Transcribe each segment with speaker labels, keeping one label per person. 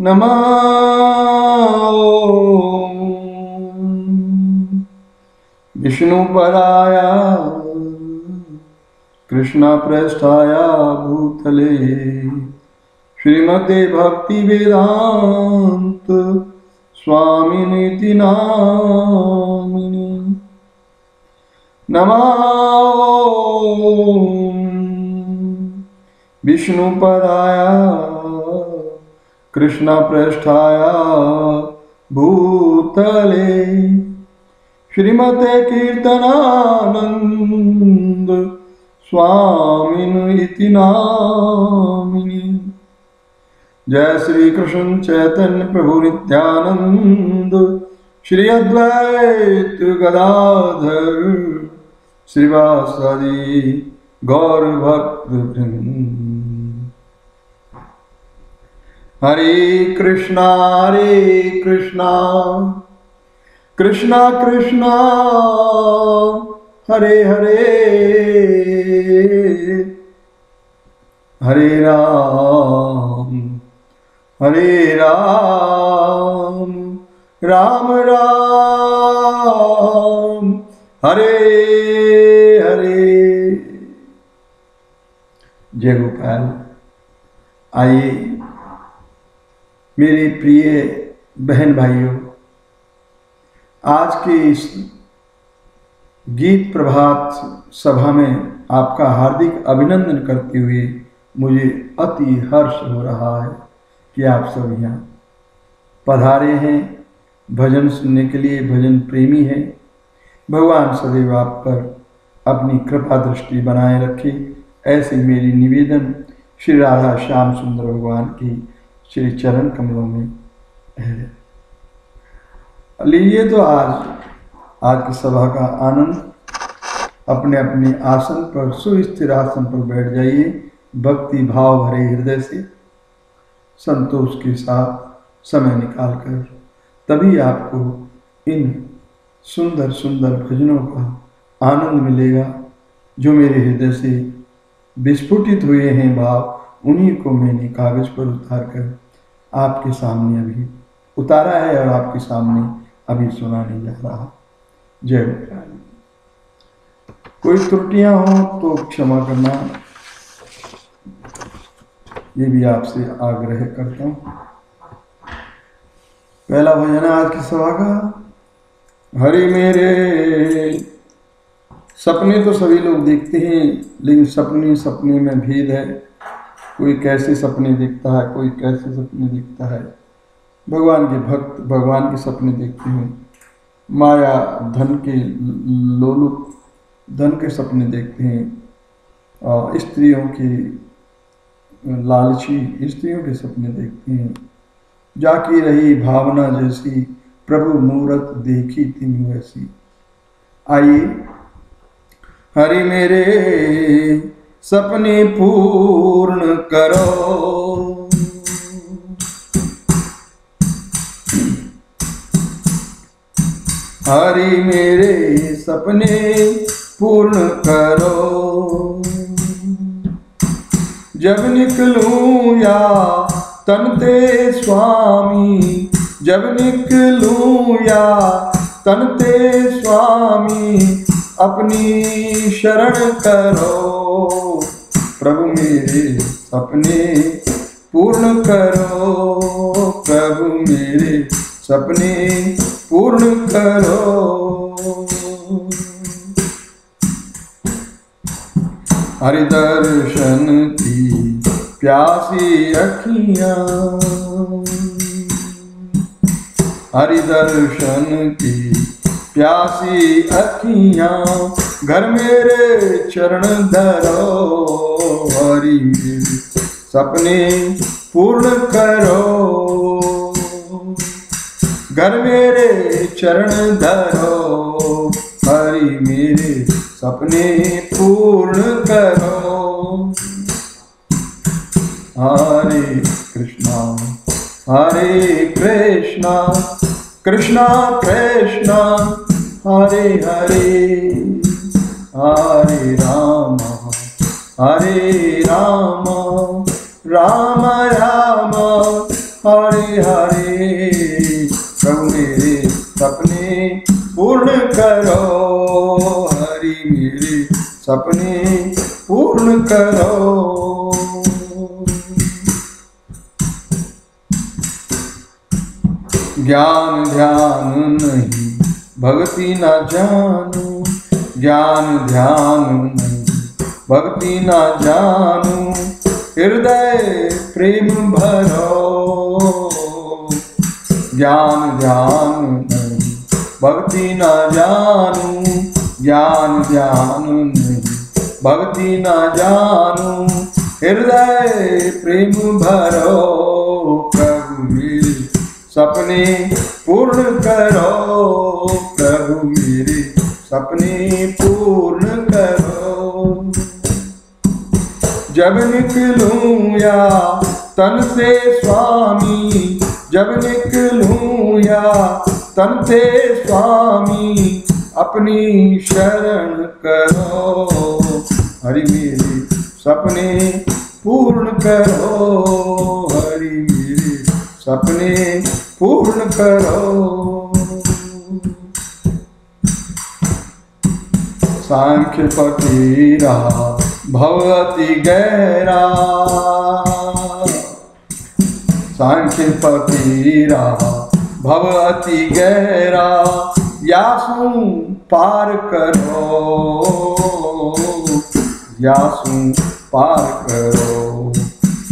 Speaker 1: नमः। विष्णुपराया कृष्णपृष्ठाया भूतले। श्रीमते भक्तिवेदान्त स्वामिनीति नामिनि नमः विष्णुपदाया कृष्णपृष्ठाया भूतले श्रीमते कीर्तनानन्द स्वामिन इति नामिनि। जय श्री कृष्ण चैतन्य प्रभु नित्यानंद श्री अद्वैत गदाधर श्रीवासादि गौर भक्त हरे कृष्णा हरे कृष्णा। कृष्णा कृष्णा, हरे हरे। हरे राम हरे राम। राम राम। हरे हरे। जय गोपाल। आइए। मेरे प्रिय बहन भाइयों, आज के इस गीत प्रभात सभा में आपका हार्दिक अभिनंदन करते हुए मुझे अति हर्ष हो रहा है कि आप सब यहाँ पधारे हैं। भजन सुनने के लिए भजन प्रेमी हैं। भगवान सदैव आप पर अपनी कृपा दृष्टि बनाए रखे। ऐसे मेरी निवेदन श्री राधा श्याम सुंदर भगवान की श्री चरण कमलों में है लीजिए तो आज आज की सभा का आनंद। अपने अपने आसन पर, सुस्थिर आसन पर बैठ जाइए। भक्ति भाव भरे हृदय से। संतोष के साथ समय निकालकर, तभी आपको इन सुंदर सुंदर भजनों का आनंद मिलेगा, जो मेरे हृदय से विस्फुटित हुए हैं भाव। उन्हीं को मैंने कागज़ पर उतार कर आपके सामने अभी उतारा है और आपके सामने अभी सुनाने जा रहा। जय कोई त्रुटियाँ हो तो क्षमा करना। ये भी आपसे आग्रह करता हूँ। पहला भजन है आज की सभा का। हरि मेरे, सपने तो सभी लोग देखते हैं, लेकिन सपने सपने में भेद है। कोई कैसे सपने देखता है, कोई कैसे सपने देखता है। भगवान के भक्त, भगवान के सपने देखते हैं। माया धन के लोलुप धन के सपने देखते हैं। स्त्रियों की लालची स्त्रियों के सपने देखते हैं। जाकी रही भावना जैसी, प्रभु मूरत देखी तीन वैसी। आइए, हरि मेरे सपने पूर्ण करो। हरि मेरे सपने पूर्ण करो। जब निकलूं या तनते स्वामी, जब निकलूं या तनते स्वामी, अपनी शरण करो। प्रभु मेरे सपने पूर्ण करो। प्रभु मेरे सपने पूर्ण करो। हरि दर्शन की प्यासी अखियाँ हरि दर्शन की प्यासी अखियाँ, घर मेरे चरण धरो, हरि सपने पूर्ण करो। घर मेरे चरण धरो, हरि मेरे सपने पूर्ण करो। हरे कृष्णा। हरे कृष्णा कृष्णा कृष्णा, हरे हरे हरे राम हरे राम राम राम, हरे हरे। मेरे सपने पूर्ण करो, हरि मेरे सपने पूर्ण करो। ज्ञान ध्यान नहीं, भक्ति न जानू, ज्ञान ध्यान नहीं, भक्ति न जानू, हृदय प्रेम भरो। ज्ञान ध्यान नहीं, भक्ति न जानू, ज्ञान ध्यान नहीं, भक्ति न जानू, हृदय प्रेम भरो प्रभु सपने पूर्ण करो प्रभु मेरे, सपने पूर्ण करो। जब निकलूं या तन से स्वामी, जब निकलूं या तन से स्वामी, अपनी शरण करो। हरि मेरे, सपने पूर्ण करो, हरि सपने पूर्ण करो। सांख्य फकीरा भगवती गैरा। सांख्य फकीरा भगवती गैरा, यासू पार करो। यासू पार करो।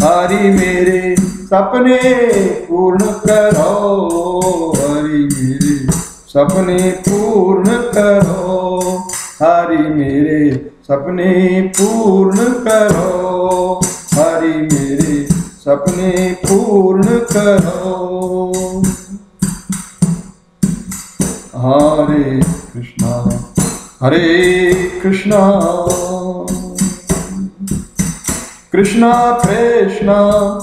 Speaker 1: हरि मेरे सपने पूर्ण करो हरि मेरे। सपने पूर्ण करो हरि मेरे। सपने पूर्ण करो हरि मेरे। सपने पूर्ण करो। हरे कृष्णा हरे कृष्णा। कृष्णा कृष्णा।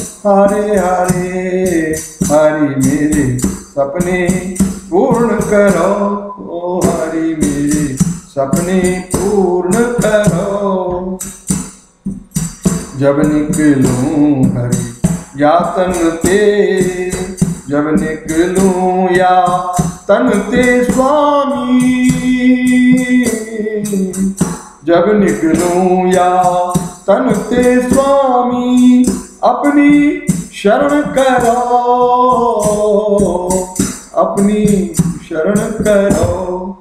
Speaker 1: हरे हरे, हरि मेरे सपने पूर्ण करो, ओ हरि मेरे सपने पूर्ण करो। जब निकलूं हरि या तन ते जब निकलूं या तन ते स्वामी, जब निकलूं या तन ते स्वामी अपनी शरण करो। अपनी शरण करो।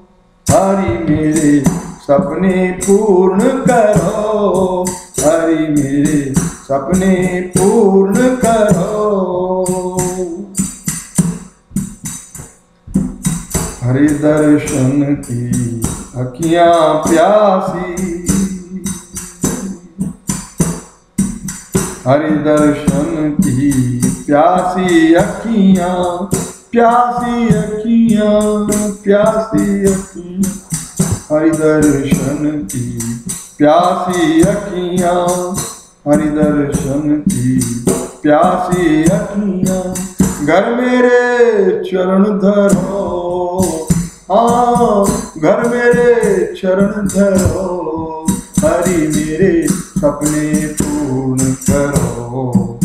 Speaker 1: हरि मेरे सपने पूर्ण करो। हरि मेरे सपने पूर्ण करो। हरि दर्शन की अखियाँ प्यासी। हरि दर्शन की प्यासी अखियाँ प्यासी अखियाँ प्यासी अखियाँ। हरि दर्शन की प्यासी अखियाँ हरि दर्शन की प्यासी अखियाँ। घर मेरे चरण धरो हाँ घर मेरे चरण धरो। हरि मेरे सपने पूर्ण करो।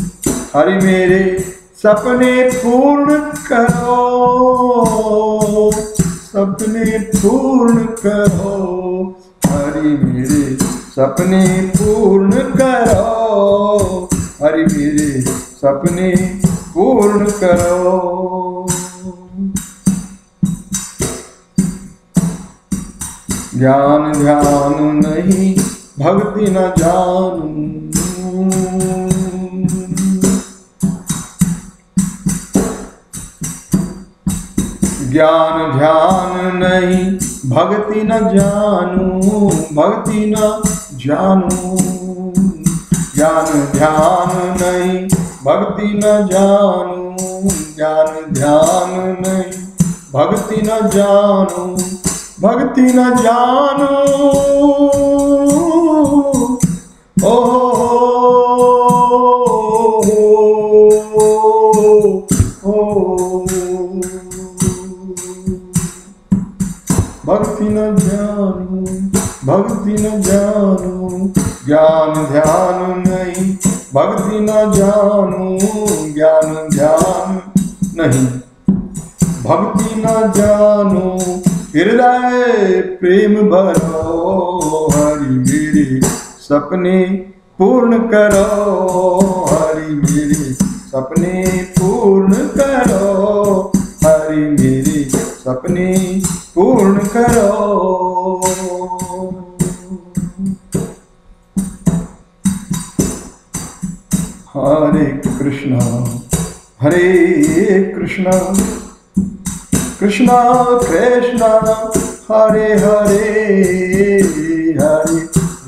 Speaker 1: हरि मेरे सपने पूर्ण करो। सपने पूर्ण करो। हरि मेरे सपने पूर्ण करो। हरि मेरे सपने पूर्ण करो। ज्ञान ध्यान नहीं भक्ति न जानू। ज्ञान ध्यान नहीं, भक्ति न जानू, भक्ति न जानू। ज्ञान ध्यान नहीं, भक्ति न जानू। ज्ञान ध्यान नहीं, भक्ति न जानू, भक्ति न जानू। भक्ति न जानू, भक्ति न जानू, ज्ञान ध्यान नहीं। भक्ति न जानू, ज्ञान ध्यान नहीं। भक्ति न जानू, हृदय प्रेम भरो। मेरे सपने पूर्ण करो, हरि मेरे सपने पूर्ण करो, हरि मेरे सपने पूर्ण करो। हरे कृष्ण हरे कृष्ण कृष्ण कृष्ण, हरे हरे हरे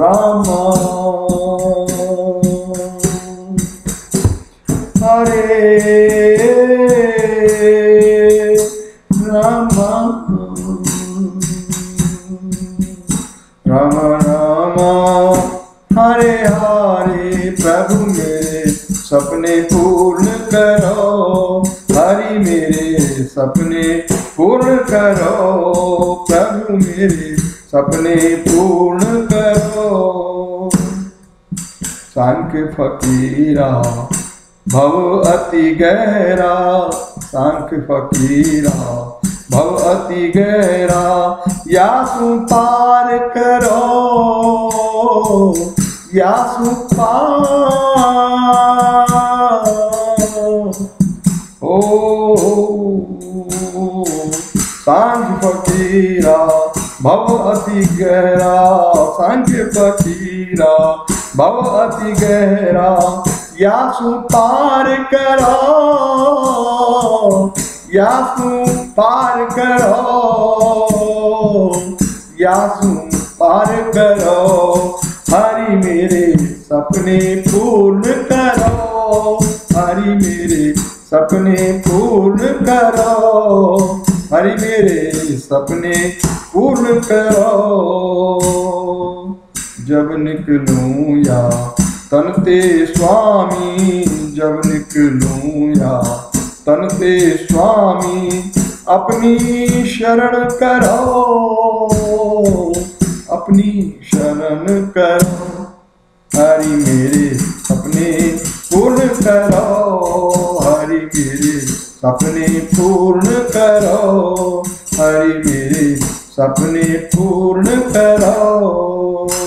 Speaker 1: राम। हरे राम। राम राम। हरे हरे प्रभु मेरे सपने पूर्ण करो। हरि मेरे सपने पूर्ण करो। प्रभु मेरे सपने पूर्ण सांख्य फकीरा, भव अति गहरा सांख फकीरा, भव अति गहरा या पार करो या पार। ओ, सांख्य फकीरा, भव अति गहरा सांख फकीरा भव अति गहरा, यासु पार करो, यासु पार करो, यासु पार करो, हरि मेरे सपने पूर्ण करो, हरि मेरे सपने पूर्ण करो, हरि मेरे सपने पूर्ण करो। जब निकलूं या तन ते स्वामी जब निकलूं या तन ते स्वामी अपनी शरण करो अपनी शरण करो हरि मेरे सपने पूर्ण करो हरि मेरे सपने पूर्ण करो हरि मेरे सपने पूर्ण करो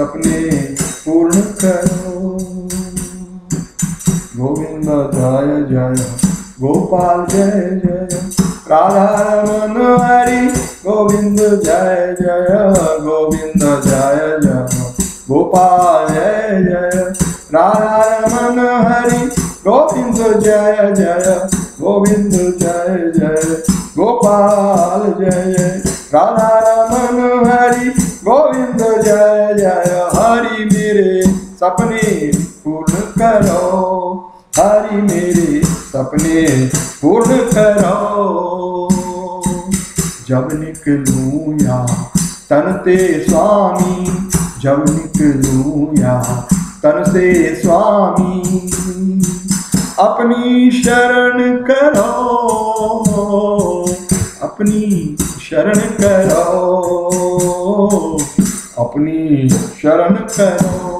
Speaker 1: सपने पूर्ण करो। गोविंद जय जय। गोपाल जय जय। राधा रमन हरि। गोविंद जय जय। गोविंद जय जय। गोपाल जय जय। राधा रमन हरि। गोविंद जय जय। गोविंद जय जय। गोपाल जय। हरि मेरे सपने पूर्ण करो। जब निकलूं या तन ते स्वामी, जब निकलूं या तन से स्वामी, अपनी शरण करो। अपनी शरण करो। अपनी शरण करो।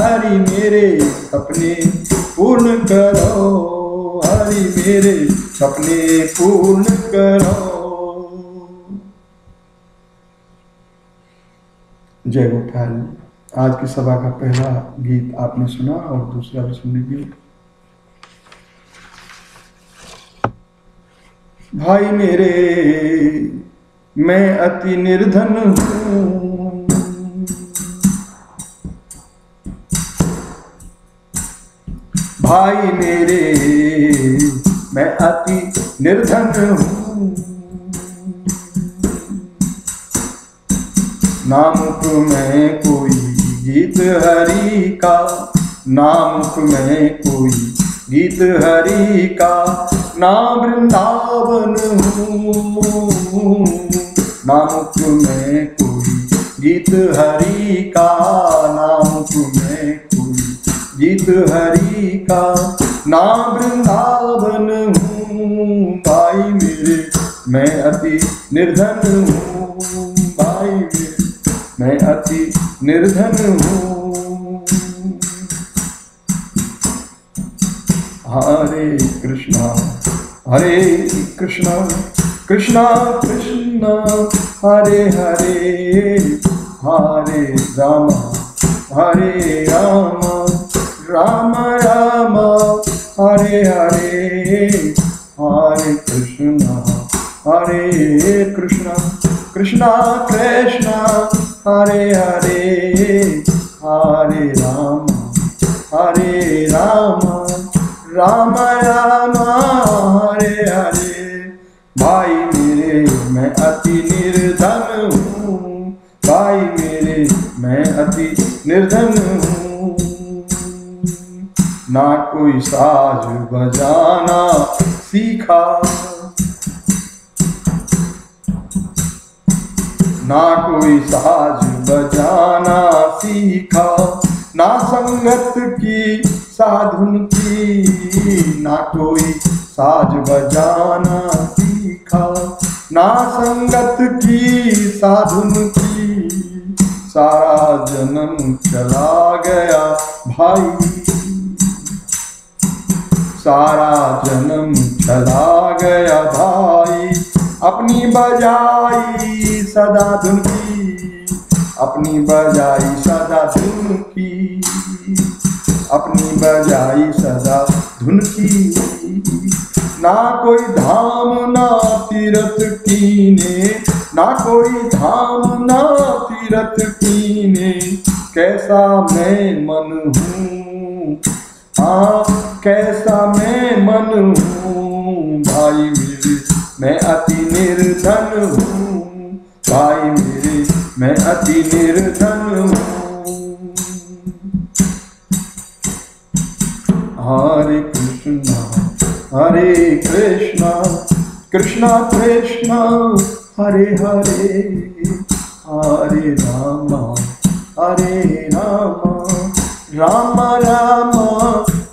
Speaker 1: हरि मेरे सपने पूर्ण करो। हरि मेरे सपने पूर्ण करो। जय गोपाल, आज की सभा का पहला गीत आपने सुना और दूसरा भी सुनने लीजिए भाई मेरे, मैं अति निर्धन हूँ। भाई मेरे, मैं अति निर्धन हूँ। नामुख में कोई गीत हरि का नामुख में कोई गीत हरि का, ना वृंदावन नामुख में कोई गीत हरि का गीत हरि का ना वृंदावन हूँ। भाई मेरे, मैं अति निर्धन हूँ। भाई मेरे, मैं अति निर्धन हूँ। हरे कृष्णा हरे कृष्णा कृष्णा कृष्णा, हरे हरे हरे राम हरे राम। राम राम, हरे हरे हरे कृष्णा हरे कृष्णा कृष्णा कृष्णा, हरे हरे हरे राम हरे राम राम राम, हरे हरे। भाई मेरे, मैं अति निर्धन हूँ। भाई मेरे, मैं अति निर्धन हूँ। ना कोई साज बजाना सीखा। ना कोई साज बजाना सीखा। ना संगत की साधुन की, ना कोई साज बजाना सीखा। ना संगत की साधुन की, सारा जन्म चला गया भाई। सारा जन्म चला गया भाई। अपनी बजाई सदा धुन की अपनी बजाई सदा धुन की अपनी बजाई सदा धुन की ना कोई धाम, ना तीरथ कीने। ना कोई धाम, ना तीरथ कीने। कैसा मैं मन हूँ हाँ कैसा मैं मन हूँ? भाई मेरे, मैं अति निर्धन हूँ। भाई मेरे, मैं अति निर्धन हूँ। हरे कृष्णा हरे कृष्णा कृष्णा कृष्णा, हरे हरे हरे राम हरे राम राम राम।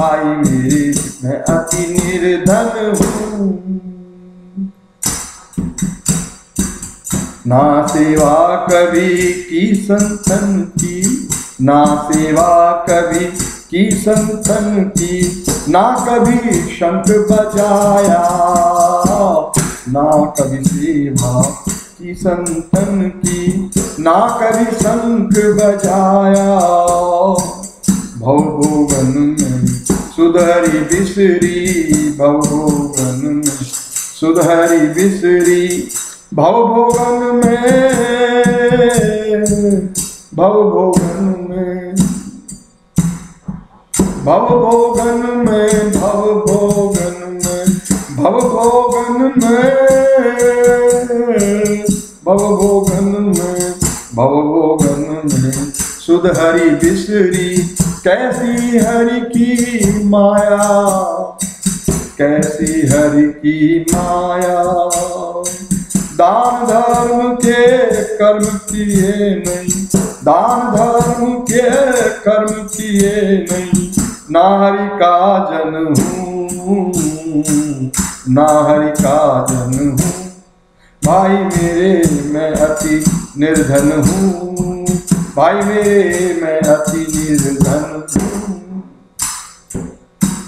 Speaker 1: भाई मेरे, मैं अति निर्धन हूँ। ना सेवा कभी की संतन की, ना सेवा कभी की संतन की, ना कभी शंख बजाया, ना कभी सेवा की संतन की, ना कभी शंख बजाया। भवभोगन में सुधरी बिसरी भवभोगन में सुधरी बिसरी भवभोगन में भवभोगन में भवभोगन में भवभोगन में भवभोगन में भवभोगन में भवभोगन में सुध हरि बिसरी कैसी हरि की माया? कैसी हरि की माया? दान धर्म के कर्म किए नहीं। दान धर्म के कर्म किए नहीं। नारी का जन हूँ। नारी का जन हूँ। भाई मेरे मैं अति निर्धन हूँ। भाई मेरे मैं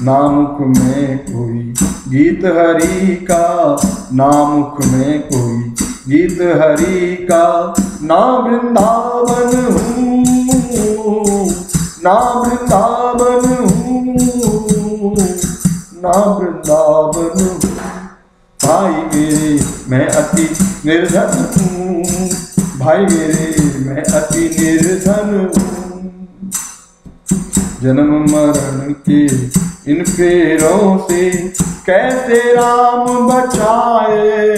Speaker 1: नामुख में कोई गीत हरि का, नामुख में कोई गीत हरि का। ना वृंदावन हूँ, ना वृंदावन हूँ, ना वृंदावन भाई मेरे, मैं अति निर्धन हूँ। भाई मेरे, मैं अति निर्धन हूँ। जन्म मरण के इन फेरों से कैसे राम बचाए?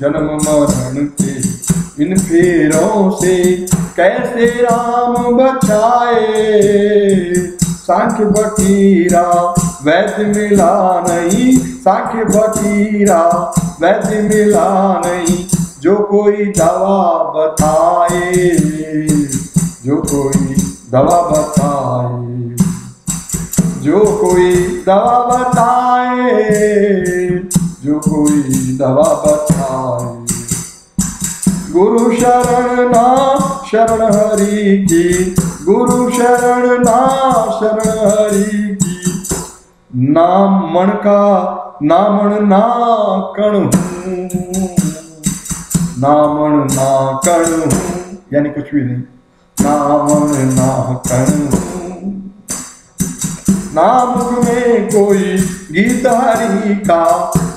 Speaker 1: जन्म मरण के इन फेरों से कैसे राम बचाए? सांख्य बकीरा वैद्य मिला नहीं। सांख्य बकीरा वैद्य मिला नहीं। जो कोई दवा बताए, जो कोई दवा बताए। जो कोई दवा बताए, जो कोई दवा बताए। गुरु शरण ना, शरण हरि की। गुरु शरण ना, शरण हरि की। नाम मन का नामण ना कण नामण ना कण यानी कुछ भी नहीं। नामण ना कण नामुख में कोई गीत हरि का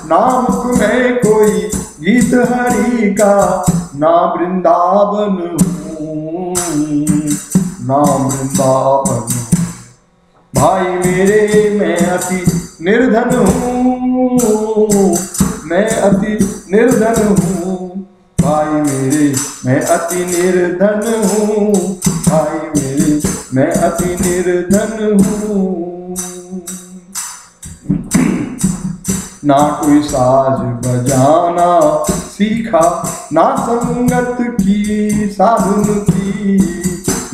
Speaker 1: नामुख में कोई गीत हरि का। ना वृंदावन हूँ, ना वृंदावन। भाई मेरे, मैं अति निर्धन हूँ, मैं अति निर्धन हूँ। भाई मेरे, मैं अति निर्धन हूँ, भाई मेरे, मैं अति निर्धन हूँ। ना कोई साज बजाना सीखा, ना संगत की, साधन की।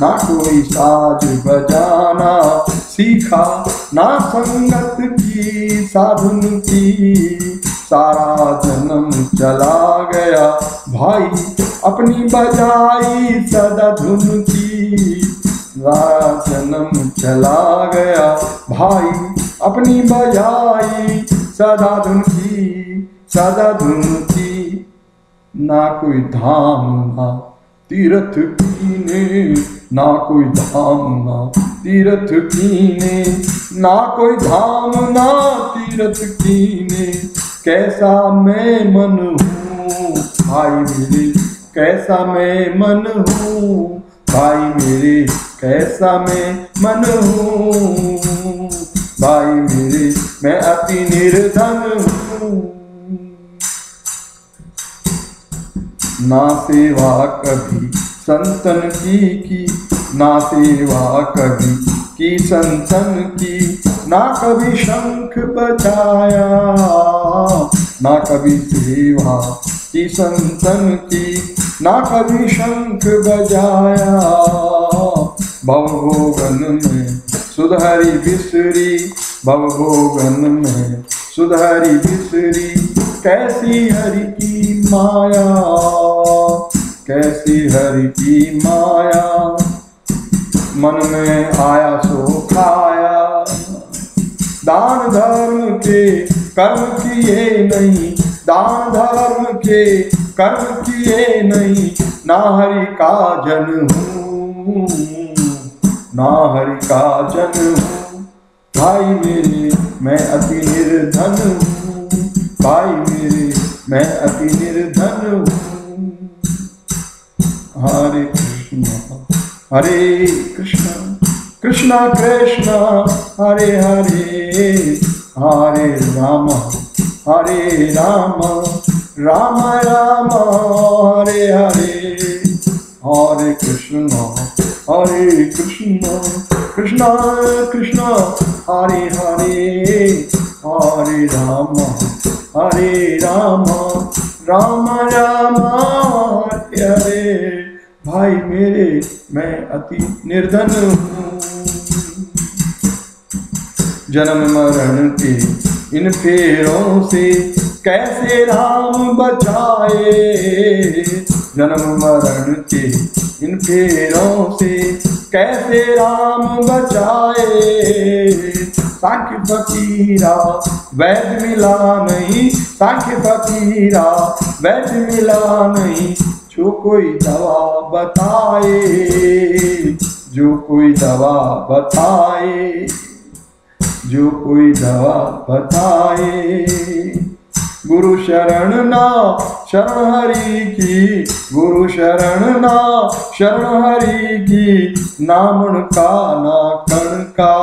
Speaker 1: ना कोई साज बजाना सीखा, ना संगत की, साधन की। सारा जन्म चला गया भाई, अपनी बजाई सदा धुन की। सारा जन्म चला गया भाई, अपनी बजाई सदा धुन की सदा धुन ना कोई धाम ना तीर्थ कीने ना कोई धाम ना तीर्थ कीने ना कोई धाम ना तीर्थ कीने कैसा मैं मन हूँ भाई मेरे, कैसा मैं मन हूँ भाई मेरे, कैसा मैं मन हूँ। भाई मेरे, मैं अति निर्धन हूँ। ना सेवा कभी संतन की की, ना सेवा कभी की संतन की, ना कभी शंख बजाया, ना कभी सेवा की संतन की, ना कभी शंख बजाया। भवभोगन में सुधरी बिसरी भवभोगन में सुधरी बिसरी, कैसी हरि की माया? कैसी हरि की माया? मन में आया सो खाया। दान धर्म के कर्म किए नहीं, दान धर्म के कर्म किए नहीं ना हरि का जन हूँ। ना हरि का जन हूँ। भाई मेरे, मैं अति निर्धन हूँ। भाई मेरे, मैं अति निर्धन हूँ। हरे कृष्ण हरे कृष्ण कृष्ण कृष्ण, हरे हरे हरे राम हरे राम राम राम, हरे हरे हरे कृष्ण। हरे कृष्ण कृष्ण कृष्ण, हरे हरे हरे राम हरे राम राम राम, हरे भाई मेरे, मैं अति निर्धन जन्म मरण के इन फेरों से कैसे राम बचाए? जन्म मरण के इन फेरों से कैसे राम बचाए? साख्य फकीरा वैद मिला नहीं। साख्य फकीरा वैद मिला नहीं। जो कोई दवा बताए, जो कोई दवा बताए, जो कोई दवा बताए। गुरु शरण ना, शरण हरि की, गुरु शरण ना, शरण हरि की नामण का ना कण का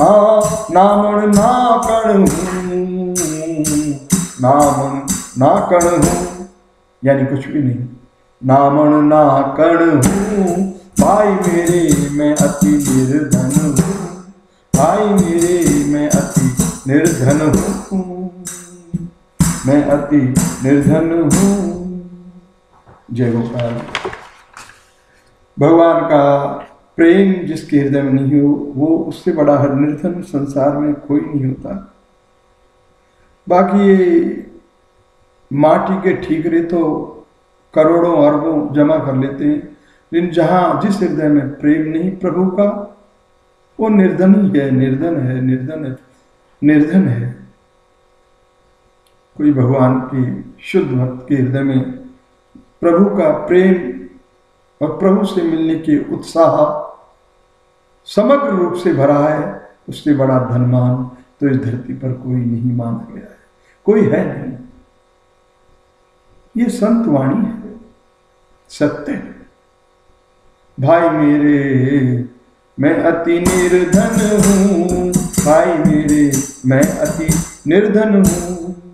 Speaker 1: हाँ नामण ना कण हूँ ना कण हूँ, यानी कुछ भी नहीं। नामण ना कण हूँ, भाई मेरे मैं अति निर्धन हूँ, भाई मेरे मैं अति निर्धन हूँ। मैं अति निर्धन हूँ। जय गोपाल। भगवान का प्रेम जिसके हृदय में नहीं हो, वो उससे बड़ा हर निर्धन संसार में कोई नहीं होता। बाकी ये माटी के ठीकरे तो करोड़ों अरबों जमा कर लेते हैं, लेकिन जहाँ जिस हृदय में प्रेम नहीं प्रभु का, वो निर्धन ही है, निर्धन है निर्धन है निर्धन है। कोई भगवान की शुद्ध भक्त के हृदय में प्रभु का प्रेम और प्रभु से मिलने के उत्साह समग्र रूप से भरा है, उससे बड़ा धनमान तो इस धरती पर कोई नहीं माना गया है। कोई है नहीं। ये संत वाणी है। सत्य है। भाई मेरे, मैं अति निर्धन हूँ। भाई मेरे, मैं अति निर्धन हूँ।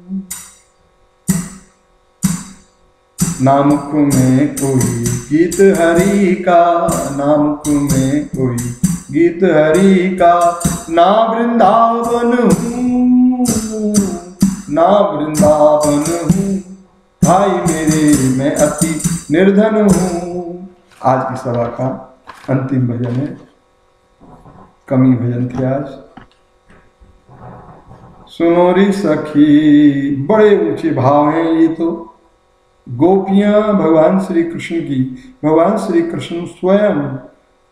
Speaker 1: नामुख में कोई गीत हरि का नामुख में कोई गीत हरि का। ना वृंदावन हूँ, ना वृंदावन हूँ, भाई मेरे मैं अति निर्धन हूँ। आज की सभा का अंतिम भजन है, कमी भजन थे आज। सुनोरी सखी, बड़े ऊँचे भाव हैं ये तो। गोपियाँ भगवान श्री कृष्ण की, भगवान श्री कृष्ण स्वयं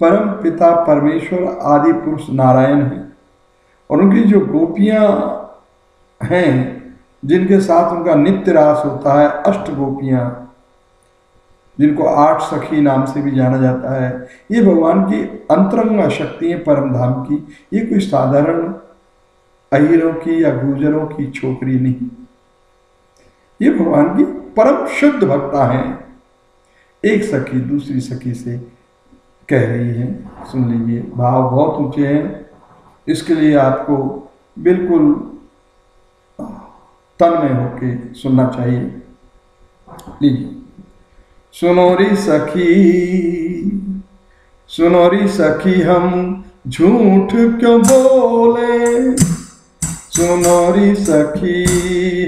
Speaker 1: परम पिता परमेश्वर आदि पुरुष नारायण हैं। और उनकी जो गोपियाँ हैं, जिनके साथ उनका नित्य रास होता है, अष्ट गोपियाँ, जिनको आठ सखी नाम से भी जाना जाता है, ये भगवान की अंतरंग शक्ति है परम धाम की। ये कोई साधारण अहिरों की या गुजरों की छोकरी नहीं। ये भगवान की परम शुद्ध भक्ता है। एक सखी दूसरी सखी से कह रही है, सुन लीजिए, भाव बहुत ऊँचे हैं। इसके लिए आपको बिल्कुल तन में होके सुनना चाहिए। लीजिए। सुनोरी सखी सुनोरी सखी, हम झूठ क्यों बोले? सुनोरी सखी,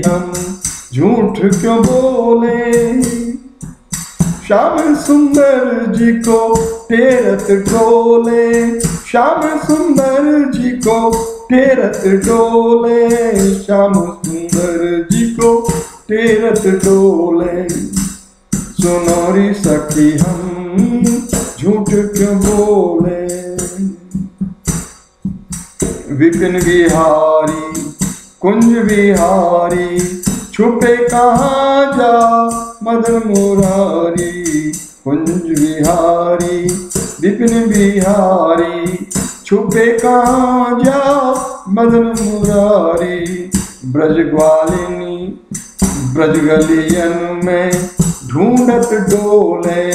Speaker 1: हम झूठ क्यों बोले? श्याम सुंदर जी को तेरत डोले। श्याम सुंदर जी को तेरत डोले। श्याम सुंदर जी को तेरत डोले। सुनोरी सखी, हम झूठ क्यों बोले? विपिन बिहारी कुंज बिहारी छुपे कहाँ जा मदन मुरारी? कुंज बिहारी विपिन बिहारी छुपे कहाँ जा मदन मुरारी? ब्रज ग्वालिनी, ब्रज गलियन में ढूंढत डोले,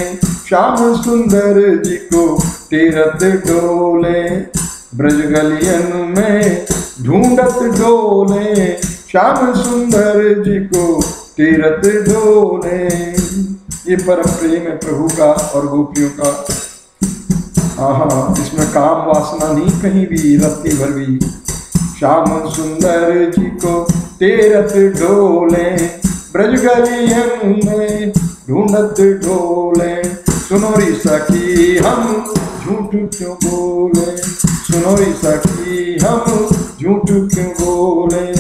Speaker 1: श्याम सुंदर जी को तीरथ डोले। ब्रज गलियन में ढूंढत डोले श्याम सुंदर जी को तीरथ डोले ये परम प्रेम है प्रभु का और गोपियों का। हाँ इसमें काम वासना नहीं कहीं भी, रत्ती भर भी। श्याम सुंदर जी को तेरथ डोले ब्रज गलियन में ढूंढत डोले सुनो री सखी, हम झूठ क्यों बोले? सुनो सखी हम, झूठ क्यों बोले?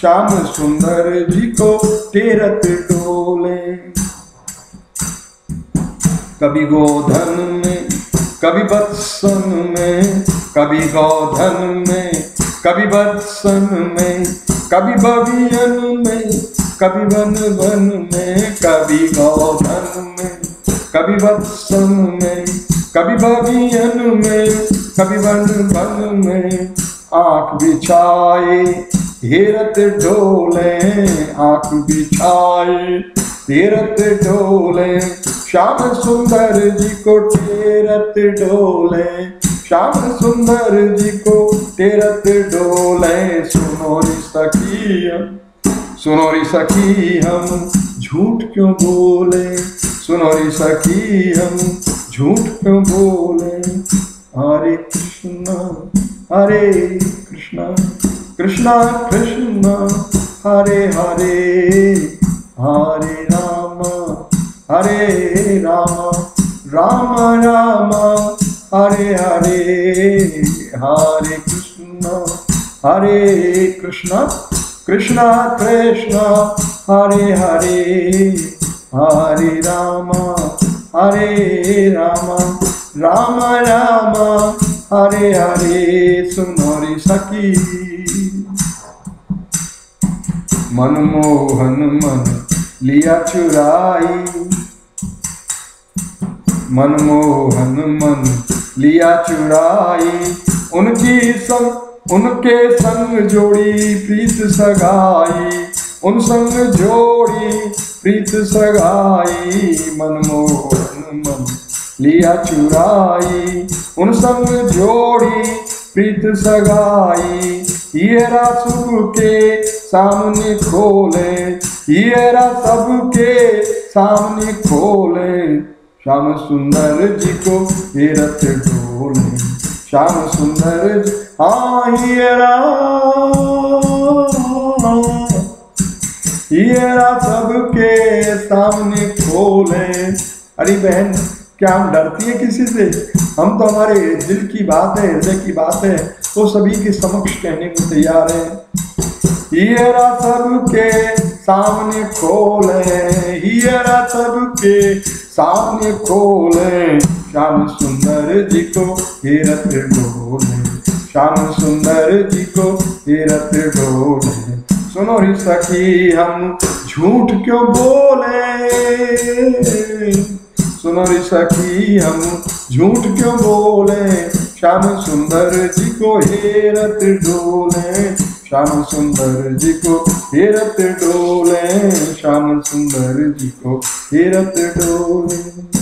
Speaker 1: श्याम सुंदर जी को तेरत डोले कभी गोधन में कभी बत्सन में कभी गौधन में कभी बत्सन में कभी बबियन में कभी वन वन में कभी गौधन में कभी वत्सन में। कभी बगियन में, कभी वन वन में आँख बिछाए, हेरत डोले, आँख बिछाए, हेरत डोले, श्याम सुंदर जी को टेरत ढोले श्याम सुंदर जी को टेरत डोले, सुनो री सखी सुनो री सखी, हम झूठ क्यों बोले? सुनो रे सखी, हम झूठ क्यों बोले? हरे कृष्णा हरे कृष्णा कृष्णा कृष्णा, हरे हरे हरे राम हरे राम राम राम, हरे हरे हरे कृष्णा हरे कृष्णा। कृष्णा कृष्णा हरे हरे हरे राम हरे राम राम राम हरे हरे सुनो रे सखी मनमोहन मन लिया चुराई मनमोहन मन लिया चुराई उनकी संग उनके संग जोड़ी प्रीत सगाई, उन संग जोड़ी प्रीत सगाई, मनमोहन मन लिया चुराई, उन संग जोड़ी प्रीत सगाई। ये येरा के सामने खोले येरा सबके सामने खोले। श्याम सुंदर जी को ये रथ श्याम सुंदर जी सबके सामने खोले। अरे बहन, क्या हम डरती है किसी से? हम तो हमारे दिल की बात है, हृदय की बात है, वो तो सभी के समक्ष कहने को तैयार है। हीरा सबके सामने खोले, हीरा सबके सामने खोले। श्याम सुंदर जी को हेरत डोले श्याम सुंदर जी को हेरत डोले सुनो री सखी, हम झूठ क्यों बोले? सुनो री सखी, हम झूठ क्यों बोले? श्याम सुंदर जी को हेरत डोले श्याम सुंदर जी को हेरत डोले श्याम सुंदर जी को हेरत डोले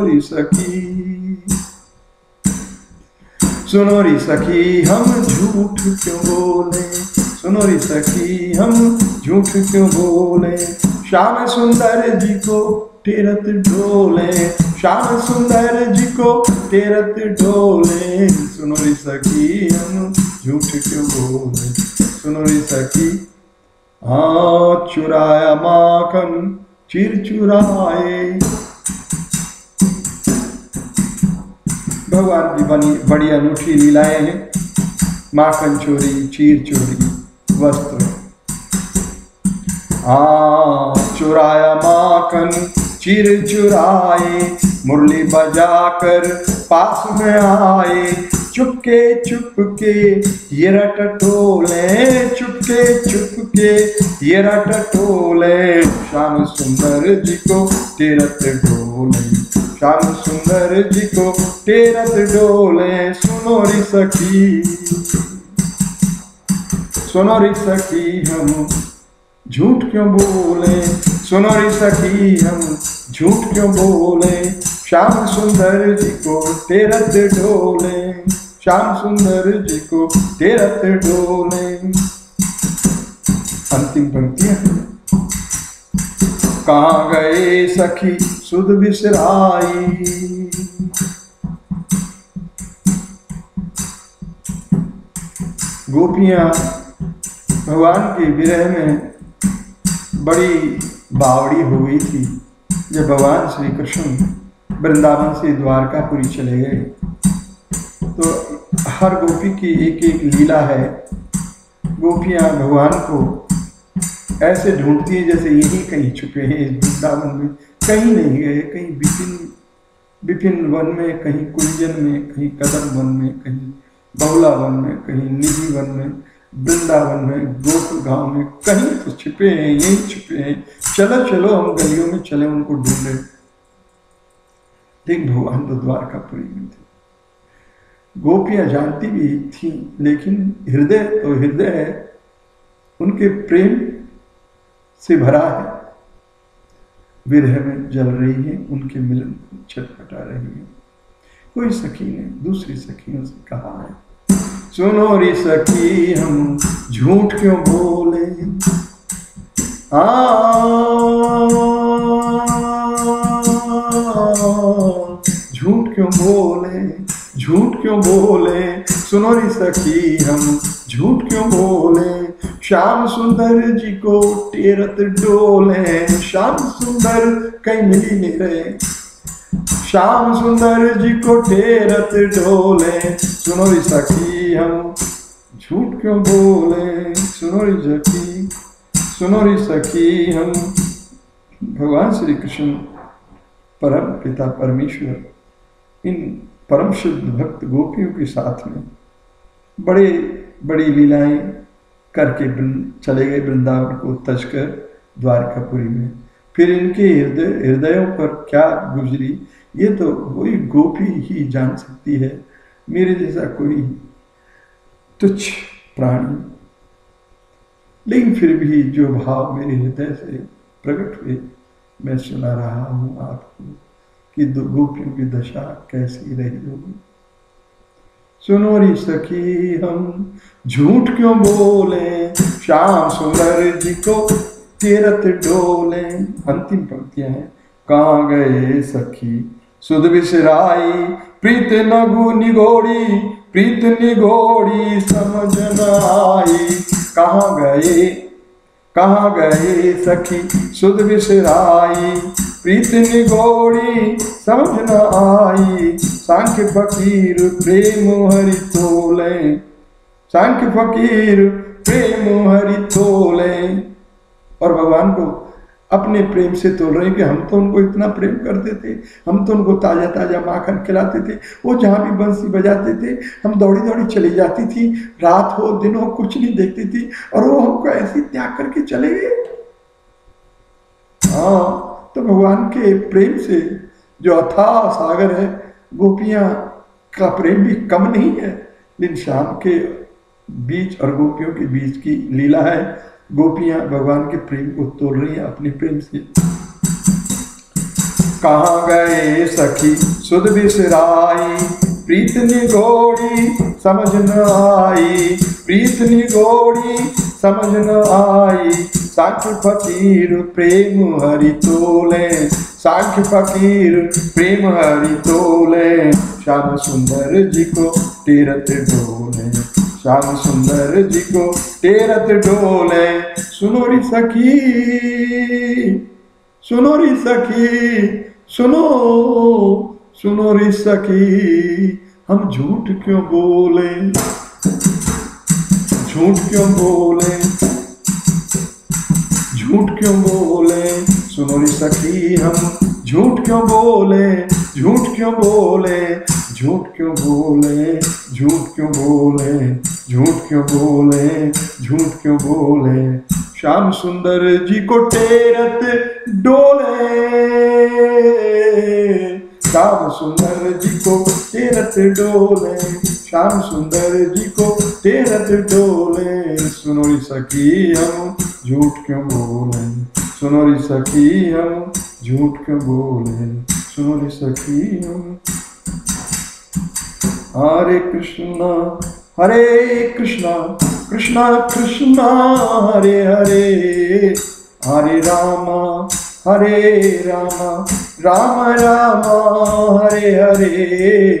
Speaker 1: सुनो री सखी सुनो री सखी हम झूठ क्यों बोले सुनो री सखी हम झूठ क्यों बोले श्याम सुंदर जी को तेरत डोले श्याम सुंदर जी को तेरत ढोले सुनो री सखी हम झूठ क्यों बोले सुनो री सखी हाँ चुराया माखन चिर चुराए भगवान की बनी, बड़ी अनूठी लीलाएँ हैं। माखन चोरी, चीर चोरी, वस्त्र। आ चुराया माखन, चीर चुराए, मुरली बजाकर पास में आए। चुपके चुपके, ये टटोले चुपके चुपके, ये टटोले श्याम सुंदर जी को तीरथ डोले श्याम सुंदर जी को तेरत डोले, सुनो री सखी। सुनो री सखी हम, झूठ क्यों बोले? सुनो रे सखी हम, झूठ क्यों बोले? श्याम सुंदर जी को तेरत डोले, श्याम सुंदर जी को तेरत डोले। अंतिम पंक्तियाँ। कहा गए सखी? सुध बिसराई गोपियाँ भगवान के विरह में बड़ी बावड़ी हो गई थी, जब भगवान श्री कृष्ण वृंदावन से द्वारकापुरी चले गए। तो हर गोपी की एक एक लीला है। गोपियाँ भगवान को ऐसे ढूंढती हैं जैसे यही कहीं छुपे हैं इस वृंदावन में। कहीं नहीं गए कहीं विपिन विपिन वन में, कहीं कुंजन में, कहीं कदम वन में, कहीं बहुला वन में, कहीं निधि वन में, वृंदावन में गोकुल गाँव में, कहीं तो छिपे हैं, यही छिपे हैं। चलो चलो, हम गलियों में चले, उनको ढूंढे। लेकिन भगवान तो द्वारकापुरी में थे। गोपियाँ जानती भी थी, लेकिन हृदय तो हृदय है। उनके प्रेम से भरा है। विरह में जल रही है, उनके मिलन छटपटा रही है। कोई सखी ने दूसरी सखियों से कहा है, सुनो रे सखी, हम झूठ क्यों बोले? झूठ क्यों बोले? झूठ क्यों बोले? सुनो रे सखी हम, झूठ क्यों बोले? श्याम सुंदर जी को टेरत डोले। श्याम सुंदर कहीं मिली नहीं रहे। श्याम सुंदर जी को टेरत डोले। सुनो री सखी हम, झूठ क्यों बोले? सुनो री सखी सुनो री सखी हम। भगवान श्री कृष्ण, परम पिता परमेश्वर, इन परम शुद्ध भक्त गोपियों के साथ में बड़े, बड़ी लीलाएँ करके चले गए वृंदावन को तजकर द्वारकापुरी में। फिर इनके हृदय, हृदयों पर क्या गुजरी, ये तो वही गोपी ही जान सकती है। मेरे जैसा कोई तुच्छ प्राणी। लेकिन फिर भी जो भाव मेरे हृदय से प्रकट हुए, मैं सुना रहा हूँ आपको। कि गोपियों की दशा कैसी रही होगी? सुनो री सखी, हम झूठ क्यों बोले? श्याम सुंदर जी को तीरथ डोले अंतिम पंक्तियाँ हैं। कहा गए सखी? सुध विसराई प्रीत नगु निगोड़ी, प्रीत निगोड़ी समझ न आई। कहाँ गए? कहाँ गए सखी? सुध विसराई प्रीत निगोड़ी समझ न आई। सांख्य फकीर प्रेम हरि तोले। सांख्य फकीर प्रेम हरि तोले। और भगवान को अपने प्रेम से तोल रहे कि हम तो उनको इतना प्रेम करते थे। हम तो उनको ताज़ा ताज़ा माखन खिलाते थे। वो जहाँ भी बंसी बजाते थे, हम दौड़ी दौड़ी चली जाती थी। रात हो, दिन हो, कुछ नहीं देखती थी। और वो हमको ऐसे त्याग करके चले गए। हाँ तो भगवान के प्रेम से जो अथा सागर है, गोपियाँ का प्रेम भी कम नहीं है। लेकिन शाम के बीच और गोपियों के बीच की लीला है। गोपियाँ भगवान के प्रेम को तोड़ रही हैं अपने प्रेम से। कहा गए सखी? सुध बिसराई। प्रीत निगोड़ी समझ न आई। प्रीत निगोड़ी समझ न आई। सांख्य फकीर, प्रेम हरि तोले। सांख्य फकीर, प्रेम हरि तोले। श्याम सुंदर जी को तीरथ डोले श्याम सुंदर जी को तेरत डोले सुनो री सखी, सुनो री सखी, सुनो सुनो री सखी, हम झूठ क्यों बोले? झूठ क्यों बोले? झूठ क्यों बोले? सुनो री सखी हम, झूठ क्यों बोले? झूठ क्यों बोले? झूठ क्यों बोले? झूठ क्यों बोले? झूठ क्यों बोले? झूठ क्यों बोले? श्याम सुंदर जी को टेरत डोले। श्याम सुंदर जी को टेरत डोले। श्याम सुंदर जी को तेरत डोले, सुनो री सखी हम, झूठ क्यों बोले? सुनो री सखी हम, झूठ क्यों बोले? सुनो री सखी हम। हरे कृष्णा हरे कृष्णा कृष्णा कृष्णा, हरे हरे हरे राम हरे Ram Ram Ram, Hare Hare.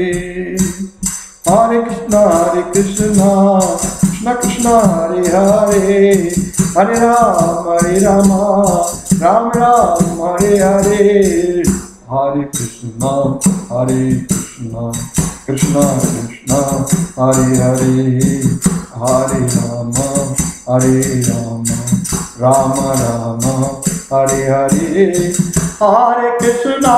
Speaker 1: Krishna, Hare Krishna, Krishna Krishna, Hare Hare, Hare Rama, Hare Rama, Ram Ram, Hare Hare, Hare Krishna, Hare Krishna, Krishna Krishna, Hare Hare, Hare Rama, Hare Rama, Rama Rama, Hare Hare, Hare Krishna.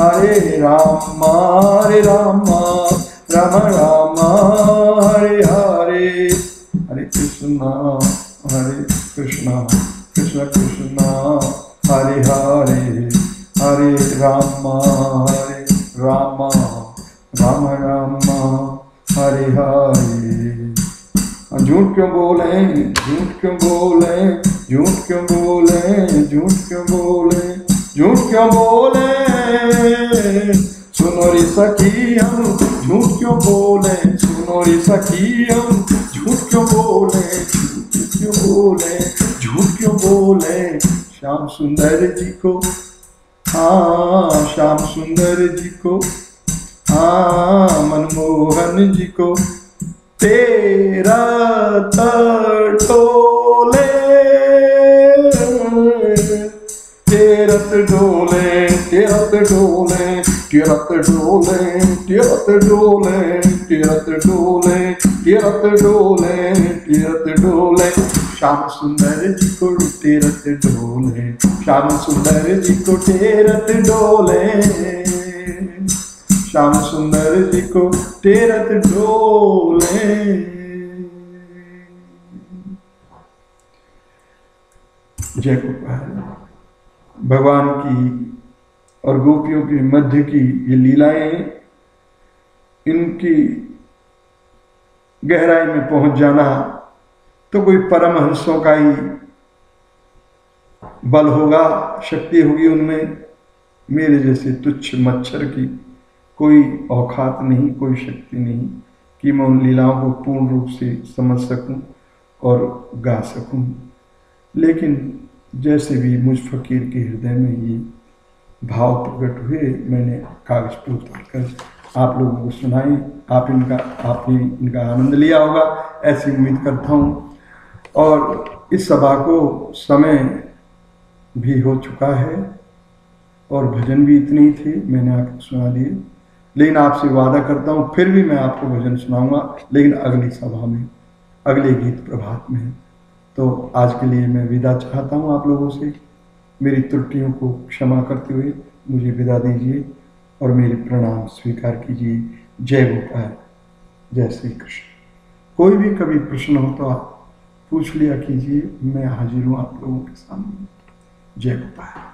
Speaker 1: हरे राम हरे राम राम राम हरे हरे। हरे कृष्ण हरे कृष्ण कृष्ण कृष्ण हरे हरे। हरे राम हरे राम राम राम हरे हरे। हाँ, झूठ क्यों बोले? झूठ क्यों बोले? झूठ क्यों बोले? झूठ क्यों बोले, क्यों बोले? झूठ क्यों बोले? सुनो रे सखी, हम झूठ क्यों बोले? सुनो रे सखी, हम झूठ क्यों बोले? झूठ क्यों बोले? झूठ क्यों बोले? श्याम सुंदर जी को। हाँ श्याम सुंदर जी को। हाँ मनमोहन जी को। तेरा टोले डोले तेरत डोले तेरत डोले तेरत डोले तेरत डोले तेरत डोले। श्याम सुंदर जी को तेरत डोले, श्याम सुंदर जी को तेरत डोले। श्याम सुंदर जी को तेरत डोले। जय गोपाल। भगवान की और गोपियों के मध्य की ये लीलाएँ इनकी गहराई में पहुँच जाना तो कोई परमहंसों का ही बल होगा, शक्ति होगी उनमें। मेरे जैसे तुच्छ मच्छर की कोई औकात नहीं, कोई शक्ति नहीं कि मैं उन लीलाओं को पूर्ण रूप से समझ सकूँ और गा सकूँ। लेकिन जैसे भी मुझ फकीर के हृदय में ये भाव प्रकट हुए, मैंने कागज़ पर उतार कर आप लोगों को सुनाई। आप इनका, आपने इनका आनंद लिया होगा, ऐसी उम्मीद करता हूँ। और इस सभा को समय भी हो चुका है और भजन भी इतने थे, मैंने आपको सुना दिए। लेकिन आपसे वादा करता हूँ, फिर भी मैं आपको भजन सुनाऊँगा, लेकिन अगली सभा में, अगले गीत प्रभात में। तो आज के लिए मैं विदा चाहता हूँ आप लोगों से। मेरी त्रुटियों को क्षमा करते हुए मुझे विदा दीजिए और मेरे प्रणाम स्वीकार कीजिए। जय गोपाल। जय श्री कृष्ण कोई भी कभी प्रश्न हो तो आप पूछ लिया कीजिए, मैं हाजिर हूँ आप लोगों के सामने। जय गोपाल।